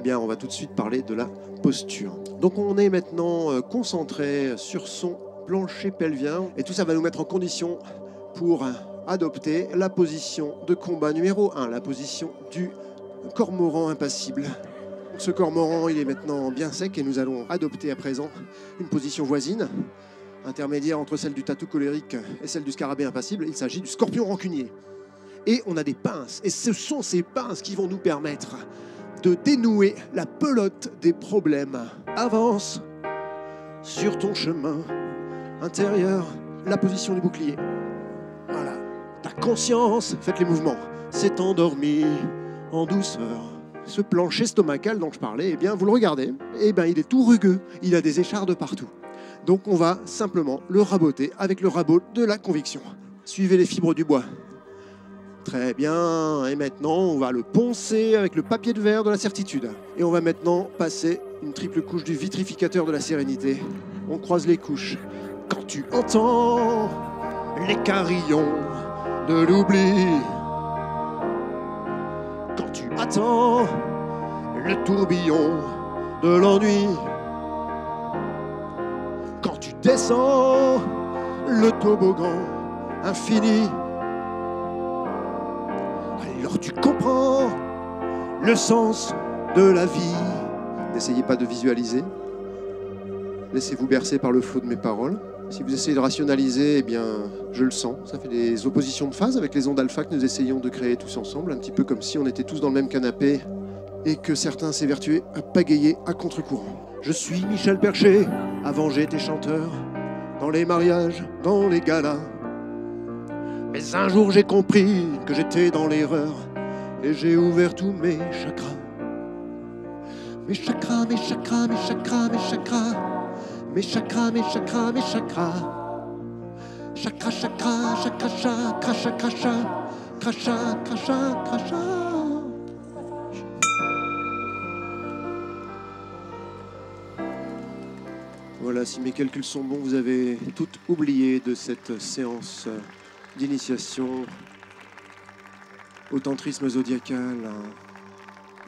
bien, on va tout de suite parler de la posture. Donc, on est maintenant euh, concentré sur son plancher pelvien et tout ça va nous mettre en condition pour adopter la position de combat numéro 1, la position du cormoran impassible. Ce cormoran, il est maintenant bien sec et nous allons adopter à présent une position voisine, intermédiaire entre celle du tatou colérique et celle du scarabée impassible. Il s'agit du scorpion rancunier. Et on a des pinces, et ce sont ces pinces qui vont nous permettre de dénouer la pelote des problèmes. Avance sur ton chemin intérieur, la position du bouclier. Voilà. Ta conscience, faites les mouvements, s'est endormie en douceur. Ce plancher stomacal dont je parlais, eh bien, vous le regardez, eh bien, il est tout rugueux, il a des échardes partout. Donc on va simplement le raboter avec le rabot de la conviction. Suivez les fibres du bois. Très bien, et maintenant on va le poncer avec le papier de verre de la certitude. Et on va maintenant passer une triple couche du vitrificateur de la sérénité. On croise les couches. Quand tu entends les carillons de l'oubli, quand tu attends le tourbillon de l'ennui, quand tu descends le toboggan infini, alors tu comprends le sens de la vie. N'essayez pas de visualiser. Laissez-vous bercer par le flot de mes paroles. Si vous essayez de rationaliser, eh bien, je le sens. Ça fait des oppositions de phase avec les ondes alpha que nous essayons de créer tous ensemble, un petit peu comme si on était tous dans le même canapé et que certains s'évertuaient à pagayer à contre-courant. Je suis Michel Percher, avant j'étais chanteur, dans les mariages, dans les galas. Mais un jour j'ai compris que j'étais dans l'erreur et j'ai ouvert tous mes chakras. Mes chakras, mes chakras, mes chakras, mes chakras. Mes chakras, mes chakras, mes chakras. Chakra, chakra, chakra, chakra, chakra, chakra, cracha, cracha, cracha. Voilà, si mes calculs sont bons, vous avez tout oublié de cette séance d'initiation au tantrisme zodiacal, hein,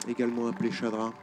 également appelé Chadra.